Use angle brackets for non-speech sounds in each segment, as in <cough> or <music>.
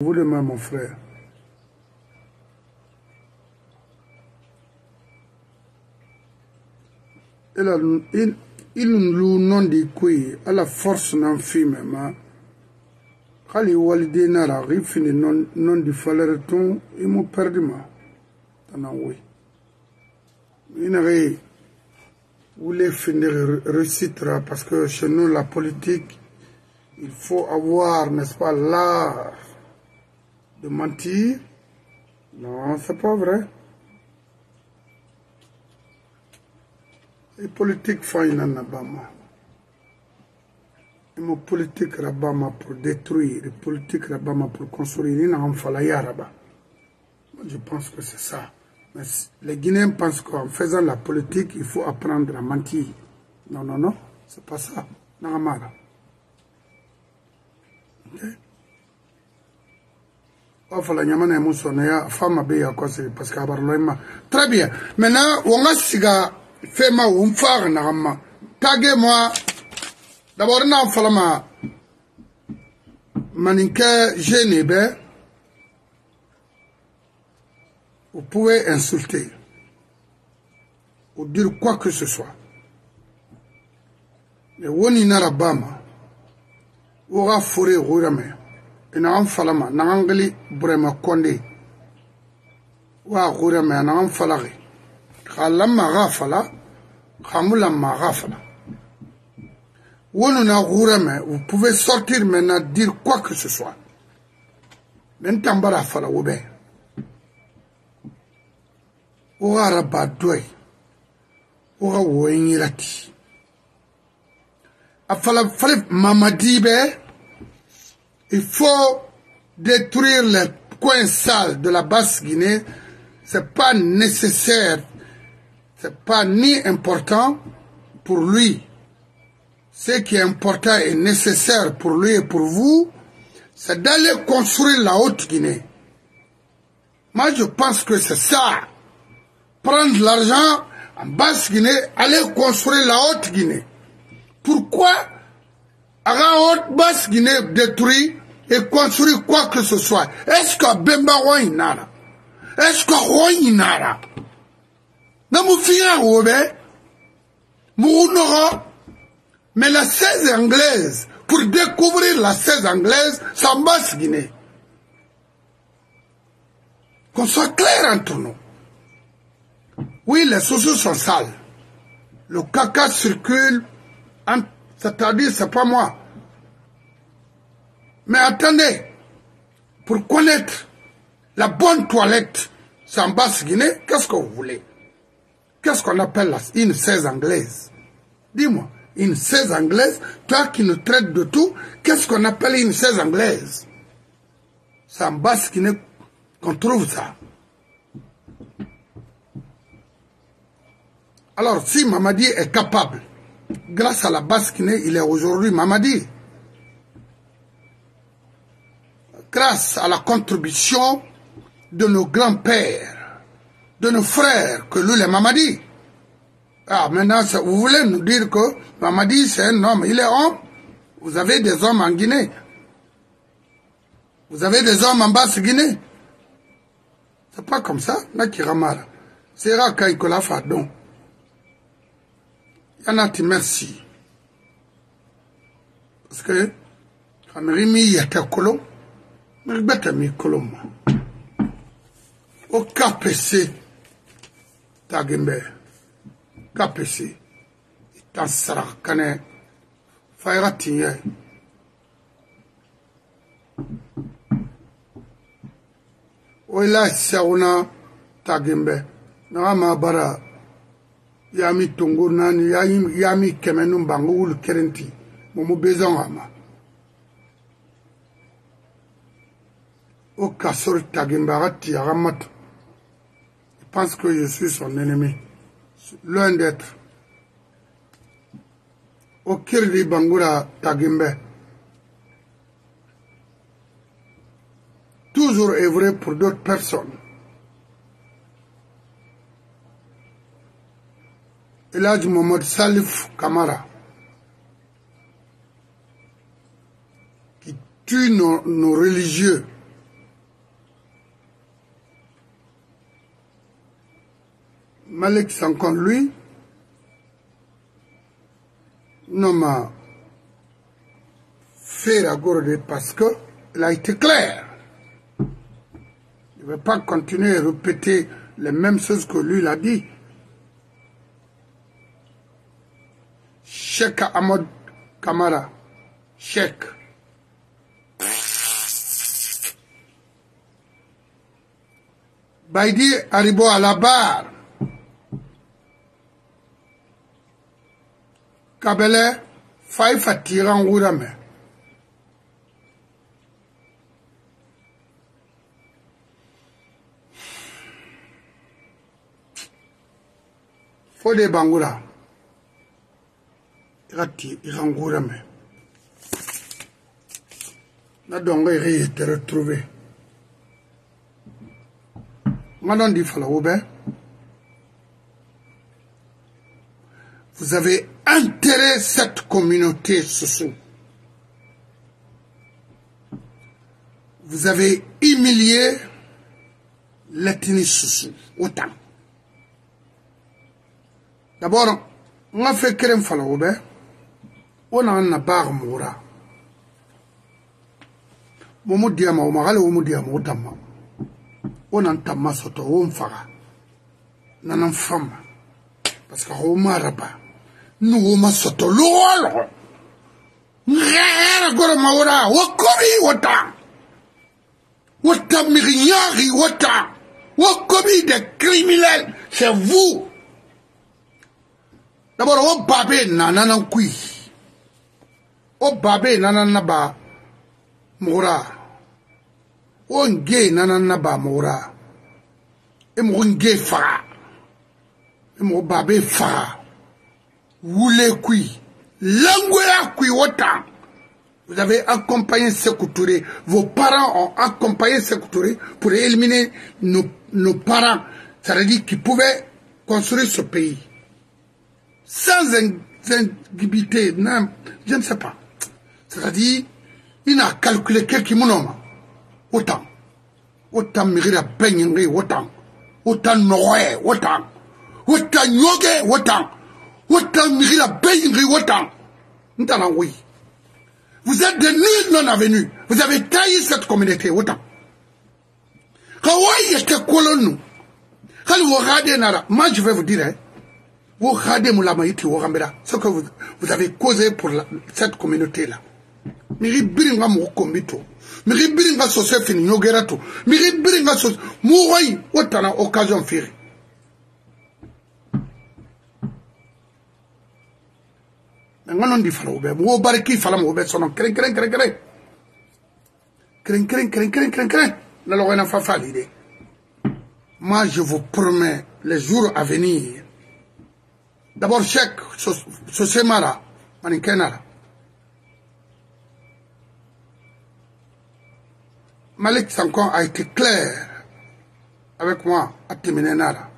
Vous même, mon frère. Il, il, il nous non di kui à la force n'en filme ma hali walide nara rifini non non di falere ton il m'a perdu ma tana il n'aurait voulu finir réussitra parce que chez nous la politique il faut avoir n'est-ce pas l'art de mentir. Non c'est pas vrai. Et politique faina na bama et mon politique rabama pour détruire et politique rabama pour construire il n'a fala yaraba je pense que c'est ça. Mais les Guinéens pensent qu'en faisant la politique il faut apprendre à mentir. Non non non c'est pas ça? Ma très bien. Maintenant wonga siga fema wum faga na gamma tage moi. D'abord na fala ma maninke jeune vous pouvez insulter. Ou dire quoi que ce soit. Mais woni nara bama woga fure wurame inaŋan falama gili burema konde wa gureme a naŋan falagi xa lamma xa fala na vous pouvez sortir maintenant dire quoi que ce soit. Men tambara fala wo be wo xa raba doy wo xa woyen yirati a fala il faut détruire les coins sales de la basse Guinée. C'est pas nécessaire, c'est pas ni important pour lui. Ce qui est important et nécessaire pour lui et pour vous, c'est d'aller construire la haute Guinée. Moi, je pense que c'est ça. Prendre l'argent en basse Guinée, aller construire la haute Guinée. Pourquoi la haute basse Guinée détruit et construire quoi que ce soit. Est-ce que Bemba Wainara? Est-ce que Wainara? Namu fiya wobe, Mounora, mais la 16 anglaise, pour découvrir la 16 anglaise, ça basse Guinée. Qu'on soit clair entre nous. Oui, les sociaux sont sales. Le caca circule, c'est-à-dire, c'est pas moi. Mais attendez, pour connaître la bonne toilette en basse Guinée, qu'est-ce que vous voulez? Qu'est-ce qu'on appelle une 16 anglaise? Dis-moi, une 16 anglaise, toi qui nous traites de tout, qu'est-ce qu'on appelle une 16 anglaise? C'est en basse Guinée qu'on trouve ça. Alors, si Mamadi est capable, grâce à la basse Guinée, il est aujourd'hui Mamadi. grâce à la contribution de nos grands-pères, de nos frères, que lui, les Mamadi. Ah, maintenant, vous voulez nous dire que Mamadi, c'est un homme, il est homme? Vous avez des hommes en Guinée. Vous avez des hommes en Basse-Guinée. C'est pas comme ça, Nakiramara. C'est Rakaïkola Fadon. yanati merci. Parce que amiri mi yɛtɛ kolon miri gbɛtɛ mi kolon ma o kapese tagin bɛ kapese i ta sara kɛnɛ fayira tiɲɛ o la sɛwuna tagin bɛ naga ma bara. Yami tongo naani yami kɛmɛ nu bango wulu kerenti momu bezɔn ama au Kassor Tagimbagati Ramat. Il pense que je suis son ennemi. Loin d'être. Au Kirli Bangura Tagimbe. Toujours œuvré pour d'autres personnes. Elhaj Mohamed Salif Kamara, qui tue nos, religieux, Malik Sankon, lui, nomme Ferragorde parce qu'il a été clair. Il ne veut pas continuer à répéter les mêmes choses que lui l'a dit. sheikh ahmad kamara. Sheikh. Baidi arrivò alla bar kabele fai fatica ancora me fo de bangura. ka ti i ka nguura mɛ na dɔngɔ i ka yɛ tɛrɛ turube ŋa di fala wo vous avez enterré cette communauté soso vous avez humilié l'ethnie soso o d'abord ŋa fɛ keren fala wo bɛ wo nagan na baag mugura wo mu diyama wo magale wo mu diyama wo damma. Wo nan tamma soto wo n faga. Nanan famma. Parce que wo maraba nu wo ma soto logo logo ngagara goro mawura wo kobi wo ta. Wo ta migi ñaagi wo ta. Wo kobi de criminel c'est vous. D'abord wo babe nananan kuyi o babe nanana ba mura o nge nanana ba mura e mo nge fa e mo babe fa Woulé kui, Langoya kui autant. Vous avez accompagné Sékou Touré. Vos parents ont accompagné Sékou Touré pour éliminer nos, nos parents. Ça veut dire qu'ils pouvaient construire ce pays. Sans non, je ne sais pas. C'est-à-dire, il a calculé quelques monoma. Autant. Autant mérite à autant. Autant noé, autant. Autant autant. Autant Mirila Beyingri, autant. Vous êtes de nuls non avenus. Vous avez taillé cette communauté, autant. Hawaii était colon. Quand vous regardez Nara, moi je vais vous dire, hein, vous regardez ce que vous, vous avez causé pour la, cette communauté-là. mixi biri n ka mɔgɔ kɔnbi to. Mixi biri n ka sɔsɛ fini ɲogɛrɛ to. Mixi biri n ka sɔsɛ mɔgɔyi o tana occasion firi. Ngano ndi fala obe mo bari ki fala mo obe sono. Kren kren kren kren kren kren kren kren kren kren na lo wena fa fali de moi je vous promets les jours à venir. D'abord chèque sosemara manin kenara Malik Sankon a été clair avec moi à Timinenara.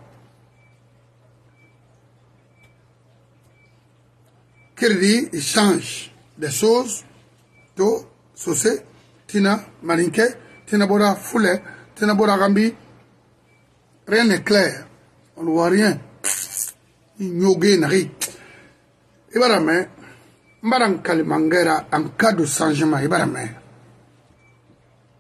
kirdi il change des choses. To sose tina malinke tina bora foule tina bora gambi. Rien n'est clair. On ne voit rien. Nyoge nari. Ibara me mbaran kalimangera en cas de changement ibara me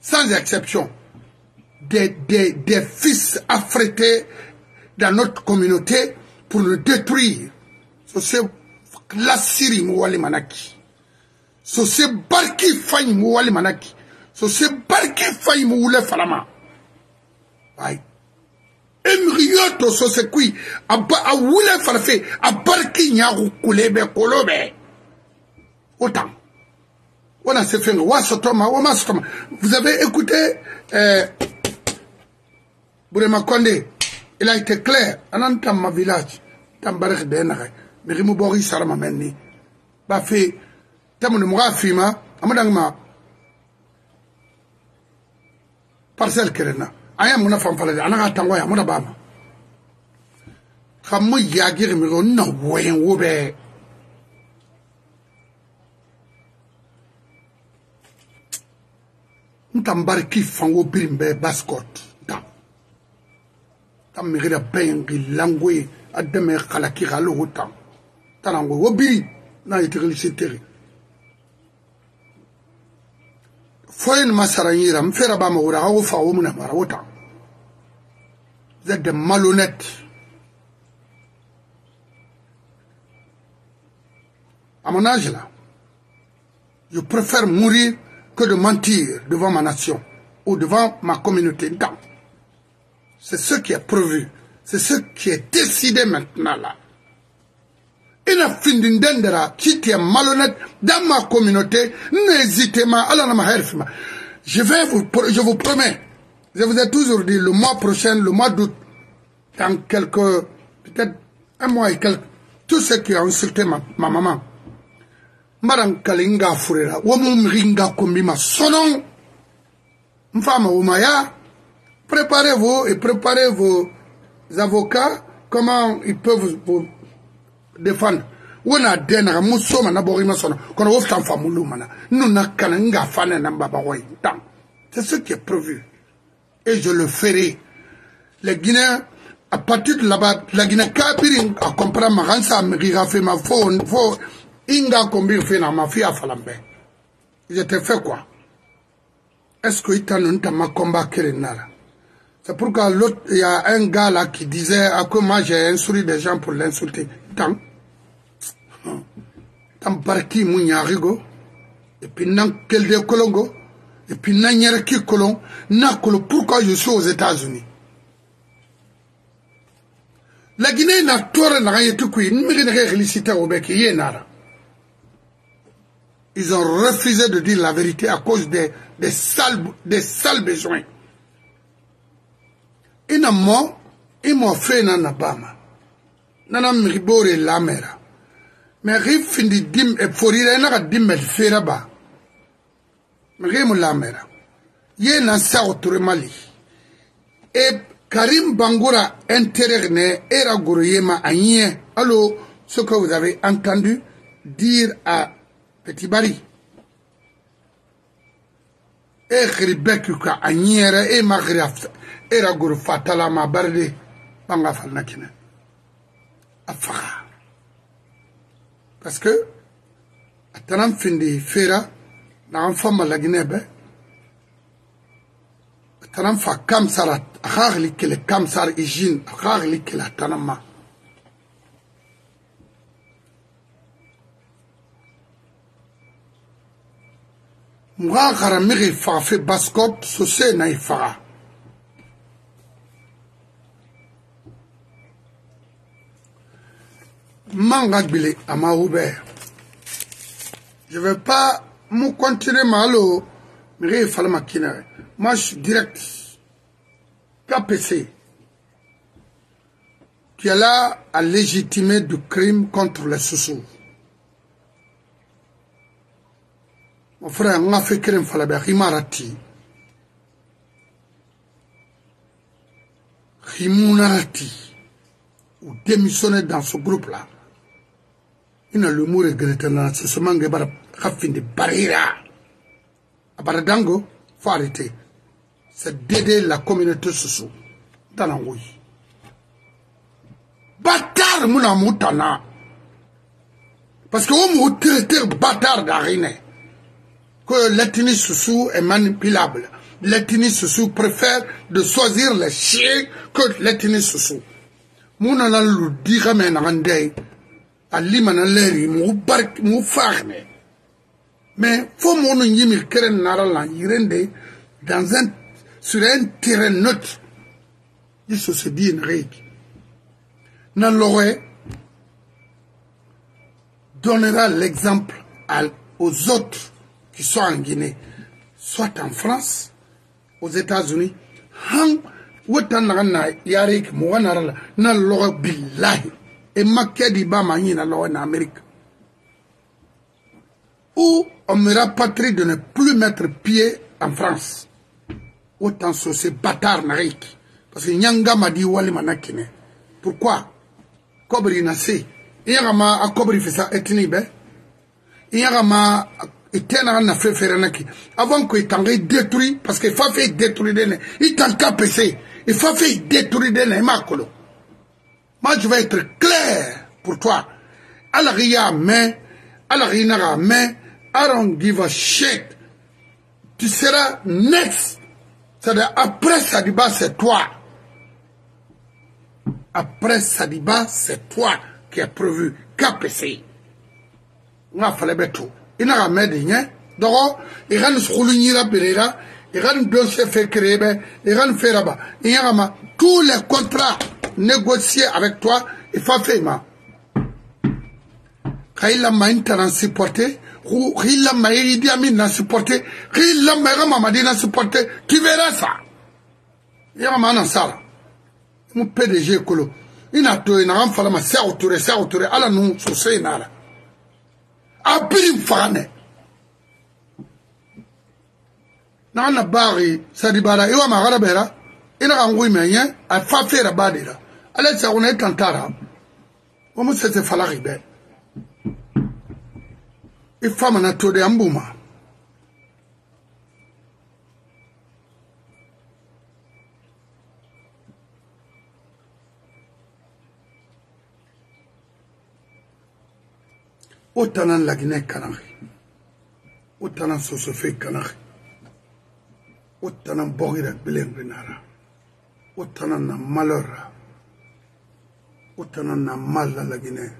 sans exception, des, des, des fils affrétés dans notre communauté pour le détruire. C'est la Syrie Mouali Manaki. C'est Barki Faye Mouali Manaki. C'est Barki Faye Moule Falama. emriyo to so sekui a wule farfe a barki ɲaku kulebe kolobe o tan vous avez écouté euh, Il a été clair. Anantam ma village. Tambarek denare. Birimu Bori Sarama Menni. Bafi. Tamu de Mourafima. Parcelle Kerena. Aya Mouna Fanfalade. Anara Tangwaya Mouna Bama. Khamu Yagir Miro. Non, ouais. n tan bariki fango birin bɛɛ baskɔt tan tan migida bɛn ki langoye a dɛmɛ kalaki ka logo tan tanango wo biri n'a ye tegelisi tege foyin ma sara n yira n fɛra ba ma wora a wo fa wo mina mara wo tan zɛdɛ malonɛte à mon âge là je préfère mourir que de mentir devant ma nation ou devant ma communauté. Non. C'est ce qui est prévu. C'est ce qui est décidé maintenant là. Il a fini d'endera, es malhonnête dans ma communauté, n'hésitez pas, je vais vous, je vous promets, je vous ai toujours dit, le mois prochain, le mois d'août, dans quelques, peut-être un mois et quelques, tout ce qui a insulté ma maman, mbara nkali nga furera womu mixi nga kunbi ma sonon n fama womaya préparez vous et préparez vos avocats comment ils peuvent vous défendre. Wona dɛ naga muso mana bɔgɔima sɔnna kɔnɔ wo fitan faamulu mana nu na. Kana n ga fa ne na n babagɔ ye tan c'est ce qui est prévu. Et je le ferai. Les guinéens à partir de là-bas la guinée kabiri a comprend ma gansa mixi ka fe ma fo fo inga kombi fait na ma fia falambe je te fais quoi est-ce que itanu ntama combat kere nara C'est pourquoi il y a un gars là qui disait à quoi moi j'ai insulté des gens pour l'insulter. Tant. Tant barki munyarigo. Et puis nan quel de kolongo. Et puis nan qui kolon. Na kolo pourquoi je suis aux États-Unis? La Guinée n'a tort n'a rien tout qui n'a félicité au bec nara. Ils ont refusé de dire la vérité à cause des, des sales, des sales besoins. ina mo i mo fena na bama. Nana migi bore lamera me gi findi dim e forira ina ka dimmel fera ba migi mu lamera ye na sa oture mali e karim bangura intergne era guru yema anye allo ce que vous avez entendu dire à petit bari e xiri bɛɛ k'i ka a ɲi yɛrɛ e ma xiri e ra goro fa talama bari de ban ka falina kɛnɛ a faga parce que a tana n findi feera na an fa malaginɛ bɛ a tana n fa kamsara a ka xili kele kamsar igine a ka xili kele a tana ma mɔgɔ a gara mi ge faga fe baskop so see na e faga manga gbile a ma hubɛ je vais pas mu continuer ma alo mi ge e falama kina match direct. Kpc tu es là à légitimer du crime contre les sous-sous. mon frère n ka fɛn kelen fana bɛ himara ti himunara ti ou démissionner dans ce groupe là il n'a le mot regretter là c'est seulement que bara ka fin de barrière. Abara dango faut arrêter. C'est d'aider la communauté soso. Dans la ngouille bâtard mun a mu tana parce que oh, o mɔgɔ tere tere bâtard da hinɛ que l'ethnie Soussou est manipulable. L'ethnie Soussou préfère de choisir les chiens que l'ethnie Soussou. Mouna na lu dira men randey. Ali manaleri mu bark mu farne. Mais faut mon yimi keren narala yirende dans un sur un terrain neutre. Il se dit une règle. Nan l'aurait donnera l'exemple aux autres qui sont en Guinée, soit en France, aux États-Unis, e makɛ di na amérique. Où on me rapatrie de ne plus mettre pied en france. Wotan so se bâtard naga iki parce que ɲanga ma di walima na kɛnɛ pourquoi? Kɔbiri na se i yaga ma a kɔbiri fisa etini bɛ i yaga ma itena na fe fere na ki avant que itange détruit parce que fa fait détruire dene itanka PC. Il faut faire détruire dene makolo moi je vais être clair pour toi. Alaria mais alarina mais I don't give a shit tu seras next. C'est-à-dire après Sadiba c'est toi. Après Sadiba c'est toi qui as prévu KPC nga fallait tout ina ka mɛ de ɲɛ dɔgɔ i ka nin sugulu ɲira berera i ka nin dossier fait créer bɛ i ka nin fera ba i ɲa kama tous les contrats négociés avec toi il faut faire ma. Ka i lama i tana supporter i lama i Idi Amin na supporter i lama i ka Mamadi na supporter tu verras ça. I ɲa kama ana sara mu PDG kolo. Ina to ina fala ma Seku Ture Seku Ture ala nu soso ina la. a abin fane na na bari sadibara iwa magara bera ina kangui menye a fa fera badira ale tsa kuna tantara. O mo setse falagi be. Ifama na tode ambuma. wo tana laginɛ kanage wo tana sosofe kanage wo tana bɔgira gbelengenara wo tana na malɔra. Wo tana na mal la laginɛ.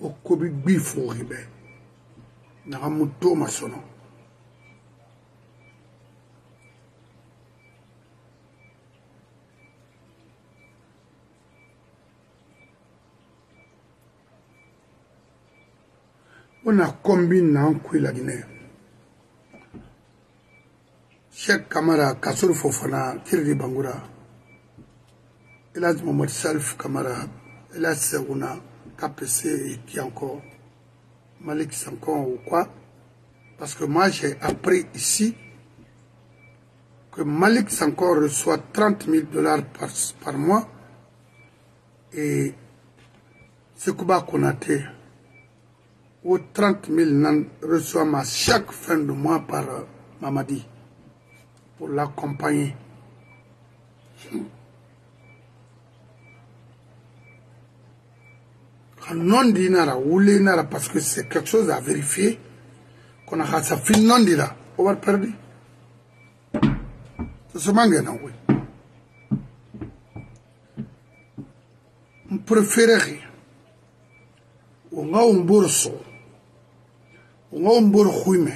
Wo kobi gbi fogi bɛ naga mu toma sɔnɔ. Kombi na nkui la Guinée Cheikh Kamara Kassour Fofana Kirdi Bangoura Elhadj Mohamed Salif Kamara Elhadj Segouna KPC et qui encore Malik Sankon ou quoi parce que moi j'ai appris ici que Malik Sankon reçoit 30 000 dollars par, mois et Sekouba Konaté ou 30 000 nan reçoit ma chaque fin de mois par euh, Mamadi pour l'accompagner. non dinara wule nara parce que c'est quelque chose à vérifier qu'on a sa fin non dira on va perdre. C'est ce mangue non oui. On préférerait on a un bourreau wonga ombor xuime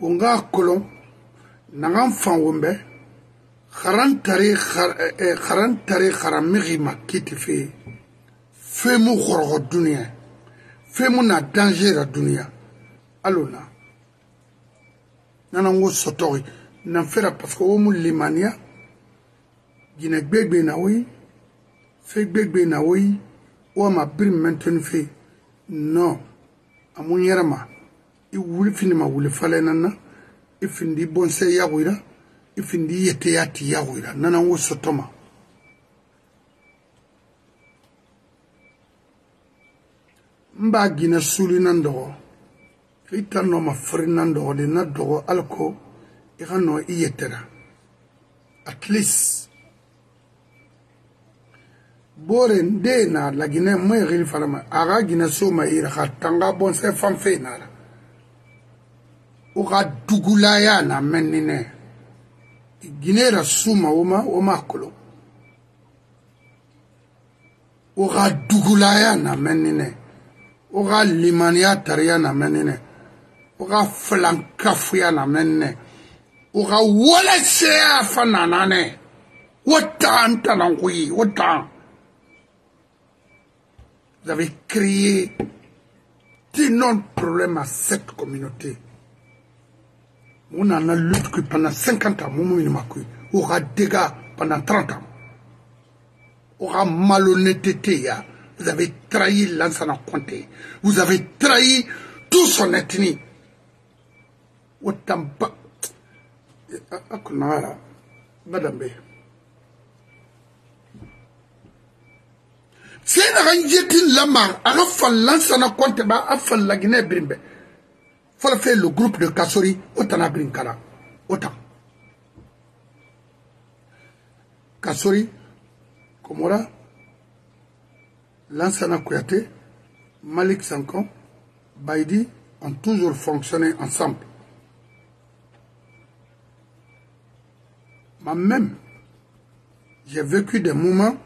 wonga kolon nangan fanwombe xaran tari xaran eh, eh, tari xaran mixima kiti fe. Fe mu xoroxo duniya fe mu na danger ra duniya alona nanango sotoxi nan fera parce que wo mu limaniya jine gbegbe na woyi fe gbegbe na woyi wo ma biri mentoni fe. Non. A mun yɛrɛ ma. I wuli fini ma wuli falen na i findi bonse yagoira i findi yeteya ti yagoira nana wo sotoma n b'a gina suli nan dɔgɔ. I ta nɔ ma firi nan dɔgɔ de. Na dɔgɔ ali ko i ka nɔ i yetera at least bore nde na la guinée moye xili farama axa guinée soma ira xa tanga bonse fan fe nara wo xa dugulaya na mennine guinée ra suma woma woma kolo wo xa dugulaya na mennine wo xa limaniya tariya na mennine wo xa filankafuya na mennine wo xa walaseya fa nanane wo taxan tananxuyi wo taxan Vous avez créé d'énormes problèmes à cette communauté. On en a lutté pendant 50 ans, on aura dégâts pendant 30 ans. On aura malhonnêteté. Vous avez trahi Lansana Conté. Vous avez trahi toute son ethnie. Autant pas. Madame C'est un jetin lama, a fait Lansana Conté, a fait la Guinée-Brimbe fɔlɔ fait le groupe de kasori o tana tan kasori komora lansana kuyate malik sankon baidi ont toujours fonctionné ensemble. Mais même j'ai vécu des moments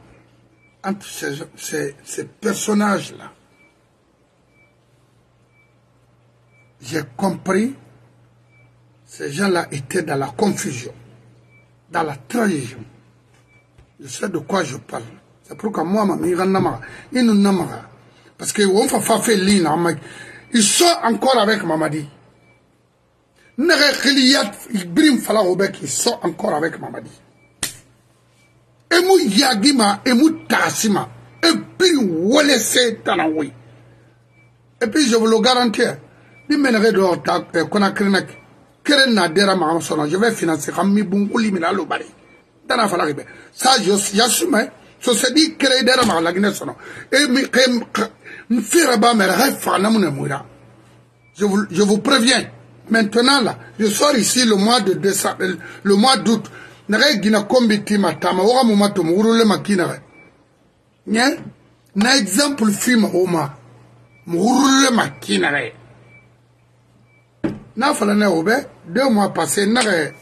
entre ces, ces, ces personnages-là j'ai compris, ces gens-là étaient dans la confusion, dans la trahison. Je sais de quoi je parle. C'est pourquoi moi, ils nous Parce que on fa fait ils sont encore avec Mamadi. Ils sont encore avec Mamadi. Emu Yagima, Emu Tassima, et puis Wolese Tanawi. Et puis je vous le garantis, ni menege dɔ ta kɔnakiri na kere na dera maga sɔnna je vais financer. Ka mi bunkuli mina lo bari. Dana fala ke ça j'assume so se di kere dera maga lagine sɔnna e mi ke n fere ba mere ha fa na mun muira je vous je vous préviens. Maintenant là je sors ici le mois de décembre le mois d'août nage gina kombi ti ma tama woga mu ma tomo wurule ma ki nage nye? Na exemple fi ma o ma mu wurule ma ki nage n'a fala ne o bɛ deux mois passé nage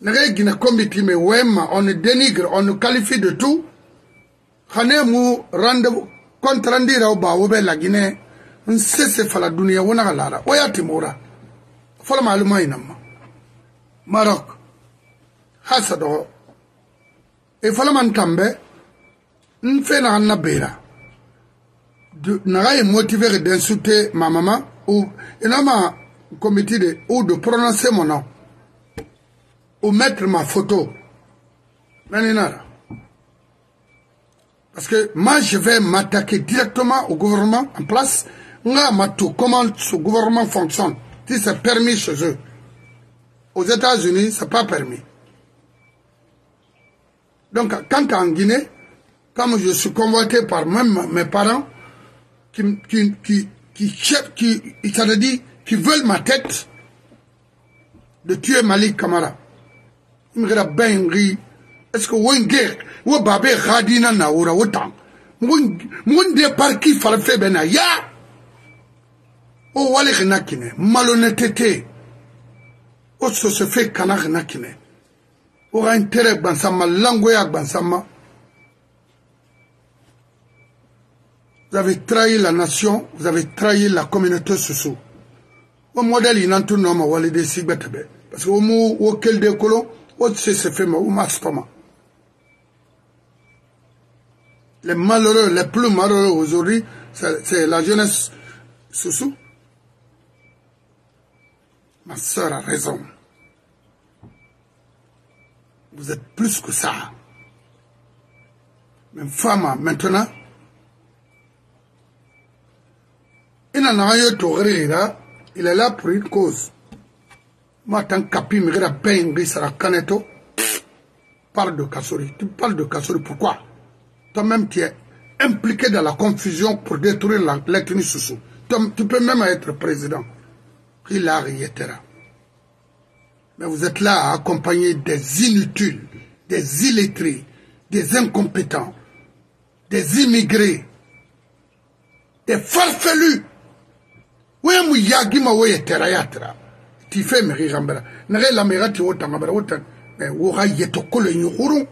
nage gina kombi ti me wema on dénigre on qualifie de tout. Xane mu rende compte rendi ra o ba wo bɛ lagine n sese fala duniya wo naga lara o ya timora. Fɔlɔ ma alemagne na ma maroc. Hasa do e fala man tambe n fe na na bera naga ye motivé d'insulter ma maman ou inama comité de, ou de prononcer mon nom, ou mettre ma photo. Parce que moi, je vais m'attaquer directement au gouvernement en place. Comment ce gouvernement fonctionne, si c'est permis chez eux. Aux États-Unis, ce n'est pas permis. Donc, quand en Guinée, comme je suis convoité par même mes parents, qui, qui, qui, qui, qui, qui, dit, qui veulent ma tête de tuer Malik Kamara. Il me dit, est-ce que vous avez ou babé radina na ora autant mun de par qui fallait faire ben ya o wale nakine malhonnêteté. O so se fait kana nakine oga ntere gbansanma langoya gbansanma vous avez trahi la nation vous avez trahi la communauté soso. O modèle ina tu nɔma walide sigbɛ tɛbɛ parce que omu wo kelide kolon o tɛ se sefe ma o ma sɔma les malheureux les plus malheureux aujourd'hui c'est la jeunesse soso. Ma sœur a raison. Vous êtes plus que ça mais femme maintenant ina na yo to rira il est là pour une cause. Moi, tant qu'api me parle de Kassori. Tu parles de Kassori, pourquoi? Toi-même, tu es impliqué dans la confusion pour détruire l'ethnie Soussou. Tu peux même être président. Il a etc. Mais vous êtes là à accompagner des inutiles, des illettrés, des incompétents, des immigrés, des farfelus. We mu yagi ma we tera ya tera ti fe me ri gambara na ge la me ga ti wota ngabara wota me wo ga ye to kolo nyu huru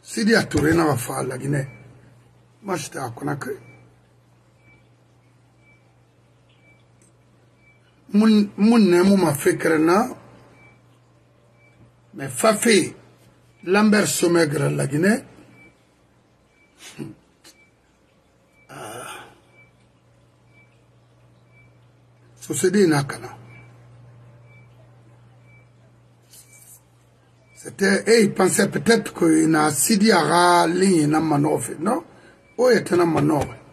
sidi ature na wa fa la gine mashta akona ke mun mun nɛɛmu ma fe kɛrɛnna mɛ fafe lambert somɛ gɛrɛ laginɛ ah. soseden n'a kalan c'était et il pensait peut-être que na sidi aga ligne na manɔgɔ non? O ye tɛna manɔgɔ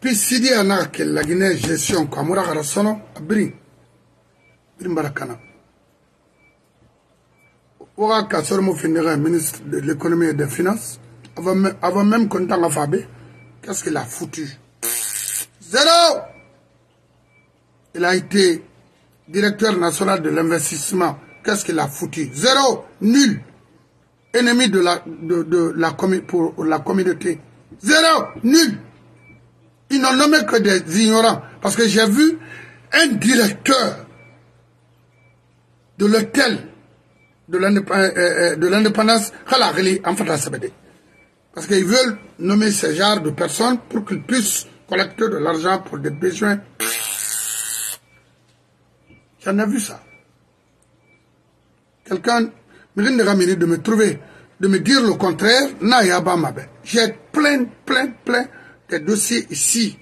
depuis sidi ana ke la Guinée gestion ko amura gara sono abri birin barakana Oura Kassormo finirait ministre de l'économie et des finances, avant, avant même qu'on t'en Fabé, qu'est-ce qu'il a foutu? Zéro Il a été directeur national de l'investissement. Qu'est-ce qu'il a foutu? Zéro, nul. Ennemi de la, de, pour la communauté. Zéro, nul. Ils n'ont nommé que des ignorants. Parce que j'ai vu un directeur de l'hôtel euh, euh, de l'indépendance Parce qu'ils veulent nommer ce genre de personnes pour qu'ils puissent collecter de l'argent pour des besoins. J'en ai vu ça. Quelqu'un de me trouver, de me dire le contraire, j'ai plein, plein, plein de dossiers ici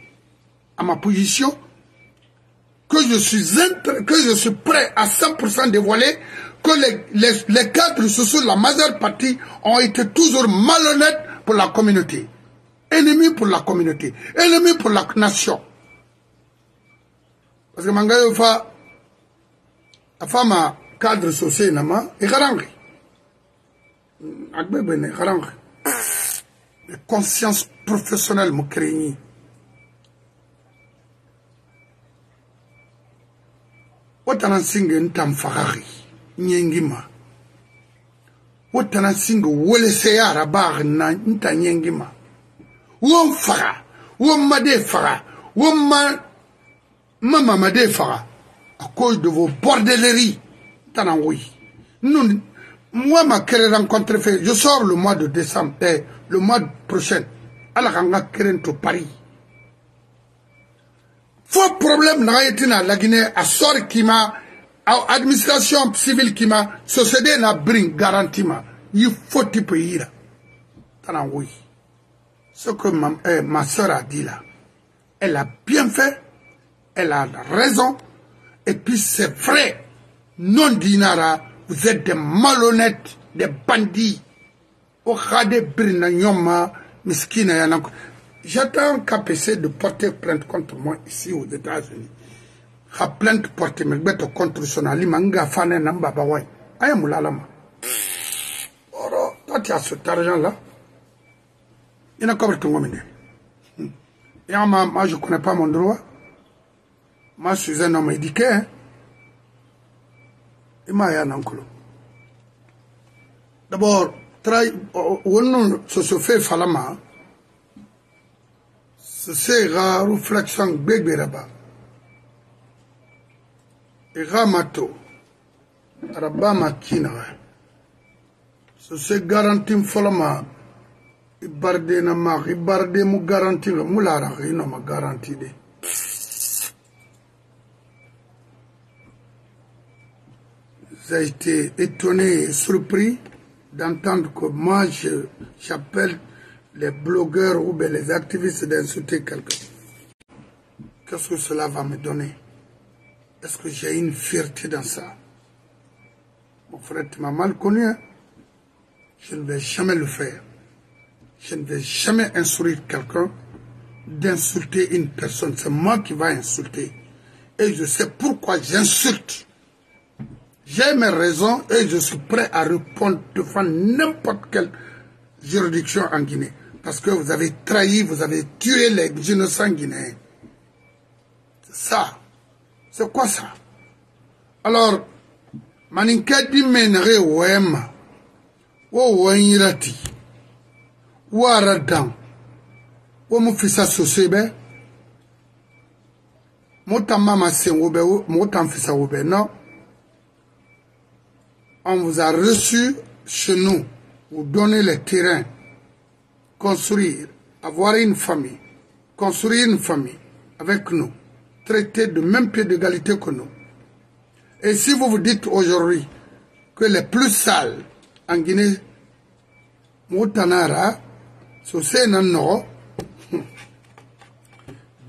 à ma position que je suis, que je suis prêt à 100% dévoiler que les, les, cadres sociaux, la majeure partie, ont été toujours malhonnêtes pour la communauté. Ennemis pour la communauté. Ennemis pour la nation. Parce que Mangayo fa, a femme cadre social nama, et Les consciences professionnelles me craignent. Watanan singe ntam fagari. nyengima wotana singa wolese yara baag na nta nyengima won faga won made faga won ma mama made faga à cause de vos bordelleries tana oui nous moi ma kere rencontre fait je sors le mois de décembre eh, le mois prochain ala kanga keren to Paris. Faux problème na yetina la Guinée a sort qui m'a administration civile qui m'a société n'a bring garantie ma. Il faut tu peux y oui. Ce que ma, euh, ma soeur a dit là elle a bien fait elle a raison et puis c'est vrai. Non dinara vous êtes des malhonnêtes des bandits au khade brina nyoma miskina yanako j'attends KPC de porter plainte contre moi ici aux États-Unis. Ha plainte porte me gbeto contre sonali manga fane na baba wai aya mulala ma. Oro tu as cet argent là il a couvert ton ngomine et moi, moi je connais pas mon droit. Moi je suis un homme éduqué hein? moi ya nankolo d'abord wonno so so fait falama c'est rare réflexion gbegbe là-bas igamato araba ma kinaga so se garanti fɔlɔ ma i barde na ma i barde mu garanti lo mu lara i no ma garanti de. J'ai été étonné et surpris d'entendre que moi j'appelle les blogueurs ou les activistes d'insulter quelqu'un. Qu'est-ce que cela va me donner? Est-ce que j'ai une fierté dans ça? Mon frère, tu m'as mal connu. Hein? Je ne vais jamais le faire. Je ne vais jamais insulter quelqu'un, d'insulter une personne. C'est moi qui vais insulter. Et je sais pourquoi j'insulte. J'ai mes raisons et je suis prêt à répondre devant n'importe quelle juridiction en Guinée. Parce que vous avez trahi, vous avez tué les innocents guinéens. Ça. C'est quoi ça? Alors, maninkadi menere wema wo wanyirati wara dan wo mu fisa sosebe motan mama sen wobe non? On vous a reçu chez nous vous donner les terrains construire avoir une famille construire une famille avec nous traités de même pied d'égalité que nous. Et si vous vous dites aujourd'hui que les plus sales en Guinée, Moutanara, sosai nan nɔgɔ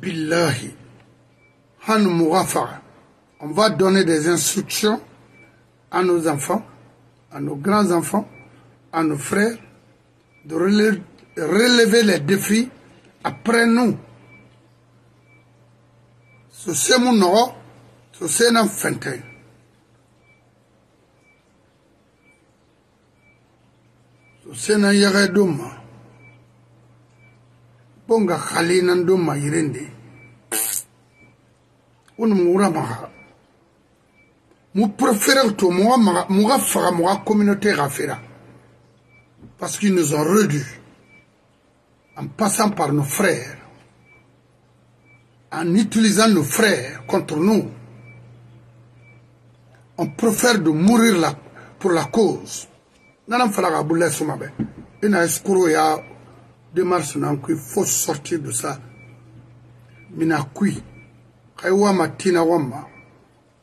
billahi. Faga on va donner des instructions à nos enfants à nos grands enfants à nos frères de relever, les défis. Après nous sosai mu nɔgɔ sosai nan fɛntɛ sosai nan yagɛ don ma bonga khalinan do mayirende un mura maga mu préféré to maga muga faga muga communauté gafera parce qu'ils nous ont réduits en passant par nos frères. En utilisant nos frères contre nous. On préfère de mourir là pour la cause. Nanam falaga bulle sumabe ina eskuro ya démarche nan il faut sortir de ça. Mina kui. Kai wama tina wama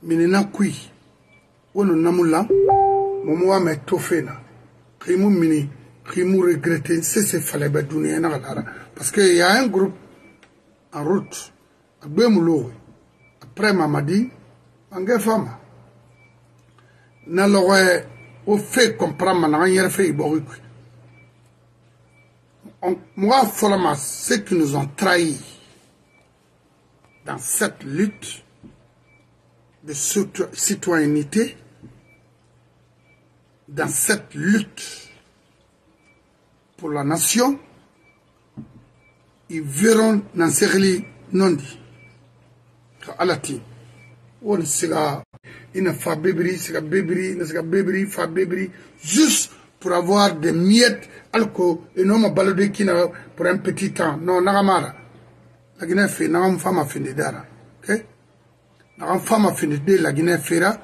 minina kui wono namula momo wama tofena kai mu mini kai mu regretter c'est c'est fallait ba dunia na galara parce que y a un groupe en route à Bemulo après Mamadi ange fama. Na lowe au fait comprendre na yere fait ibori moi, Folama, ceux qui nous ont trahis dans cette lutte de citoyenneté, dans cette lutte pour la nation, ils verront dans ces non dit. Alati, on sera une fa bébri, sera bébri, ne sera bébri, fa bébri, juste pour avoir des miettes alko et non ma balade qui pour un petit temps. Non nagamara. La Guinée fait nagam fama fini dara. Ok? Nagam fama fini de la Guinée fera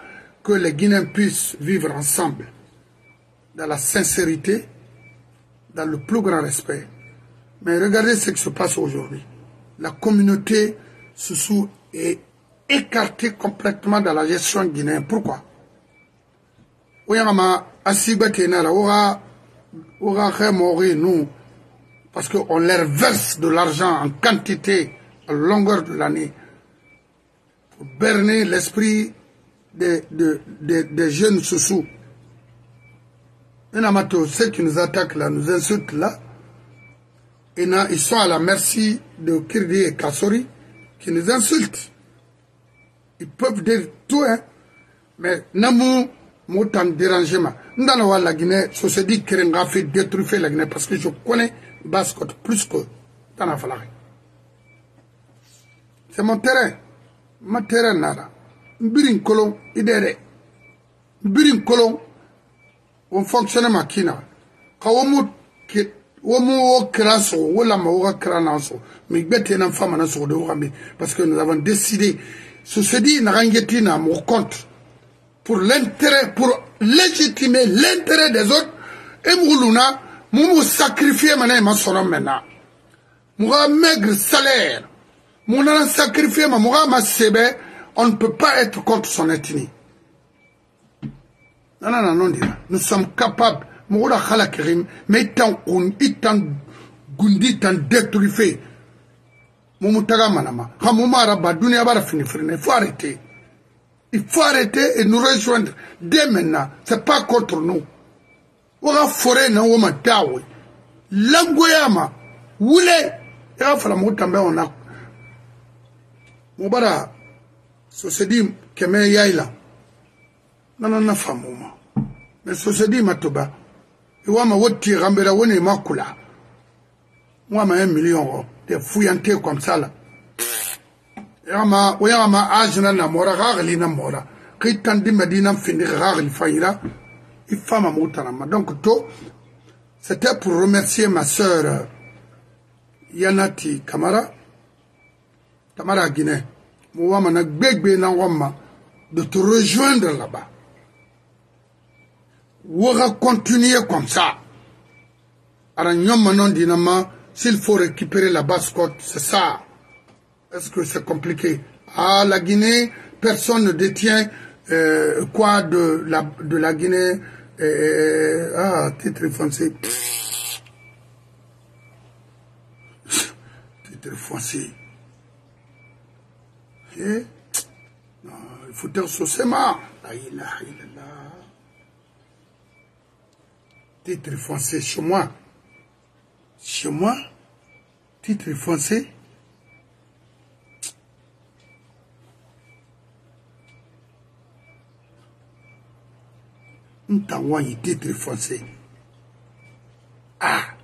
que les Guinéens puissent vivre ensemble dans la sincérité dans le plus grand respect. Mais regardez ce qui se passe aujourd'hui. La communauté sous est écartée complètement dans la gestion guinéenne. Pourquoi? Parce qu'on leur verse de l'argent en quantité à longueur de l'année. Pour berner l'esprit des, des, des, des jeunes sous Enamato, ceux qui nous attaquent là, nous insultent là, et ils sont à la merci de Kirdi et Kassori qui nous insultent. Ils peuvent dire tout, hein, mais Namou, Moutan dérangement. Ndana wa la Guinée, société qui a fait détruire la Guinée parce que je connais Bascot plus que Tana Falari. C'est mon terrain. Ma terrain nada. Mbirin kolon idere. Mbirin kolon on fonctionne ma kina. Kawomu ki na. Mais parce que nous avons décidé rangeti na mon compte pour l'intérêt, pour légitimer l'intérêt des autres, et Moulouna, nous sacrifier maintenant, maigre salaire, sacrifier ma on ne peut pas être contre son ethnie. nana na non dira. Nous sommes capables. Mɔgɔ da hala kirim mais i tan kun i tan gundi i tan détruife mumu taga manama ha mumu araba duniya bara fini firine il faut arrêter. Il faut arrêter et nous rejoindre. Dès maintenant c'est pas contre nous. Waga fore na woma dawe langoyama wule. Yaga fala mugu tambe ona mubara sosedi kɛmɛ yayi la Nana na famuma. Mais so se dit matoba. Iwama woti rambera woni makula. Mwama un million. Des fouillantés comme ça yama oyama ajina na mora gagali na mora medina fini gagali faira il fama mutanama donc to c'était pour remercier ma sœur Yanati Kamara Kamara Guinée na na de te rejoindre là-bas Ouara continuer comme ça ara nyoma non dinama s'il faut récupérer la basse côte c'est ça est-ce que c'est compliqué? Ah, la Guinée, personne ne détient euh, quoi de la, de la Guinée euh, Ah, titre français. <laughs> titre. Et, non, il faut dire socialement. La ilaha illallah. Titre foncier chez moi. Chez moi, titre foncier. n ta wani titre foncier. Ah!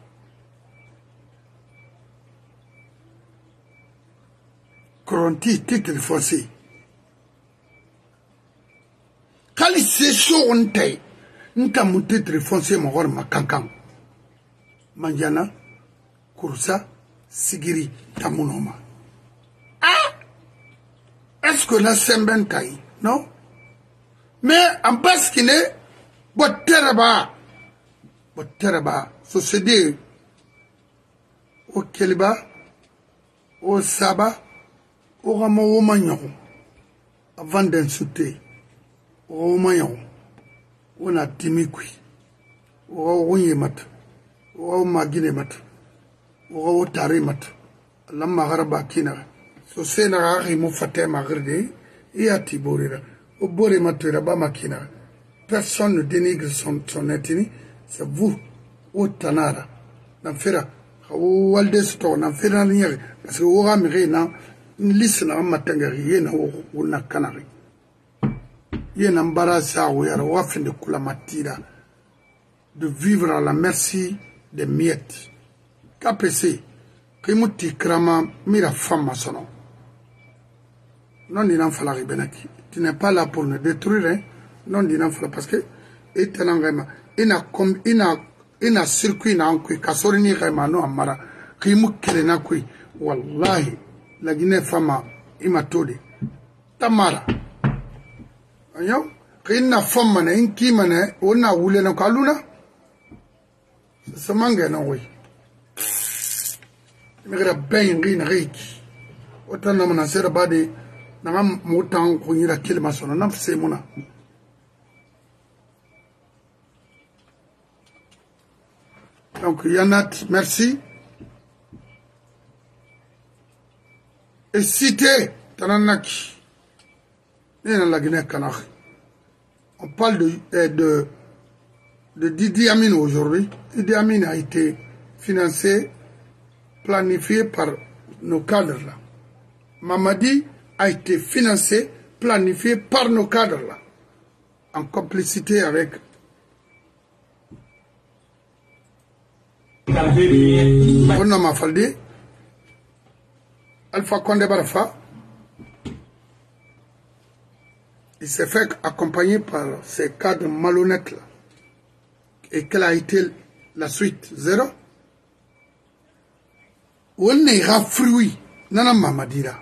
kɔrɔnti titre foncier. kali se so tɛ n ka mun titre foncier mɔgɔ ma kankan. Manjana kurusa sigiri tamunɔ ma ah! Est ce que na sɛnbɛn ta ye non? Mais en baskine bɔ tɛrɛba bɔ tɛrɛba société o keliba o saba o ka ma wo ma ɲɔgɔn avant d'insulter o ma ɲɔgɔn wona timikui woxo xuñe mat. Woxo magine mat. Woxo tari mat. Alamma xara ba kinaxa so senaxa ximu fatema xirde i ya ti borira o bore matoira ba makinaxa personne ne dénigre son, son intini c'est vous. Wo tanara. Nan fera. Xa wo walde sotoxo nan ferana ñaxe parce que woxa mexey na. Lisnaxa matangaxi yena wo na kanaxi de vivre à la merci des miettes. KPC kimuti krama mira fama sono. Non dinan falaki benaki tu n'es pas là pour nous détruire hein? non dinan fala parce que et tenangema ina kom ina ina circuit na ankui kasori ni kama no amara. Kimu kele na kui wallahi la Guinée fama ima tode. Tamara ayo? Kina fama na inki mana ona wule na kaluna samange na wi migra bayin gina reiki wata na mana sera bade na ngam mutan kunyira kilma sono nafse muna. Donc Yanat, merci. Et cité Tananaki. On parle de, de, de Didi Amin aujourd'hui. Didi Amin a été financé, planifié par nos cadres là. Mamadi a été financé, planifié par nos cadres là. En complicité avec Mafaldi, Alpha Condé Barafa, il s'est fait accompagner par ces cadres malhonnêtes là. Et quelle a été la suite? Zéro? Nana Mamadira.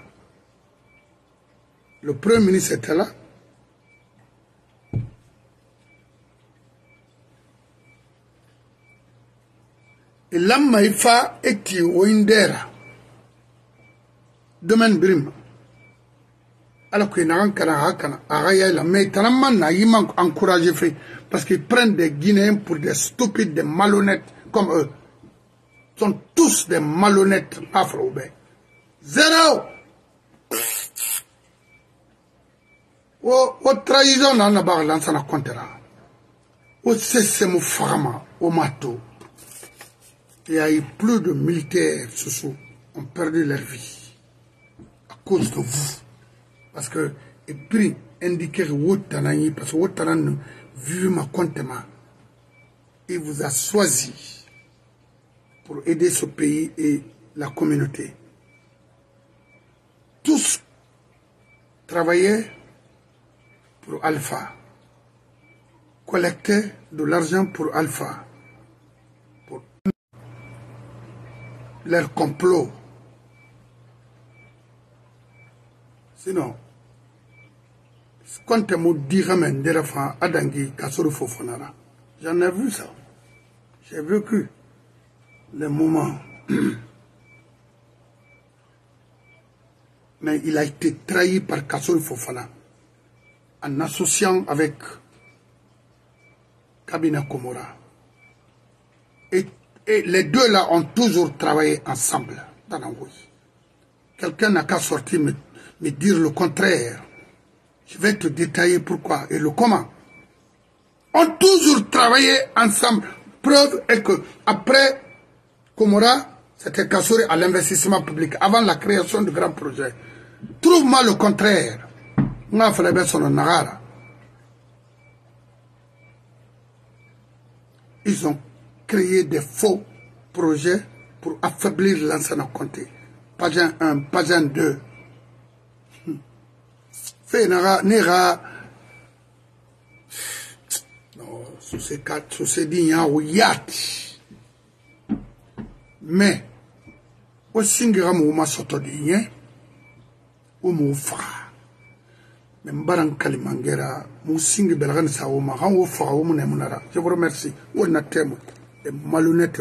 Le premier ministre était là. lamma ifa eti woindera domaine birim ala ko ina kana hakana aga yala mais tanamman na yima encourager fait parce qu'ils prennent des Guinéens pour des stupides des malhonnêtes comme eux. Ils sont tous des malhonnêtes afro zéro! O o trahison na na ba lansana kontera o sesemu fagama o mato il y a eu plus de militaires sous ont perdu leur vie. À cause de vous. Parce que, et puis, indiquer Wotanani, parce que Wotanan, vu ma comptement, il vous a choisi pour aider ce pays et la communauté. Tous travaillaient pour Alpha, collectaient de l'argent pour Alpha. leur complot. Sinon, quand tu me diras d'Erafa Adangi Kasoro Fofonara, j'en ai vu ça. J'ai vécu les moments. <clears throat> Mais il a été trahi par Kasoro Fofana en associant avec Kabina Komora. Et les deux là ont toujours travaillé ensemble dans quelqu'un n'a qu'à sortir me dire le contraire. Je vais te détailler pourquoi et le comment. On toujours travaillé ensemble. Preuve est que après Komora, c'était Kassouri à l'investissement public, avant la création de grands projets. Trouve-moi le contraire. Ils ont créé des faux projets pour affaiblir l'ancien comté. Pageant 1, Pageant 2. fɛn na ka ne ka sosedi ya o yati mɛ o singira mɔgɔ ma sɔtɔ de ɲɛ o m'o faga mɛ n bara n kaliman kɛra mu singi bɛlaga ni sa o ma kan o faga o mu nɛ mun nara je vous remercie. O na tɛmu le malhonnête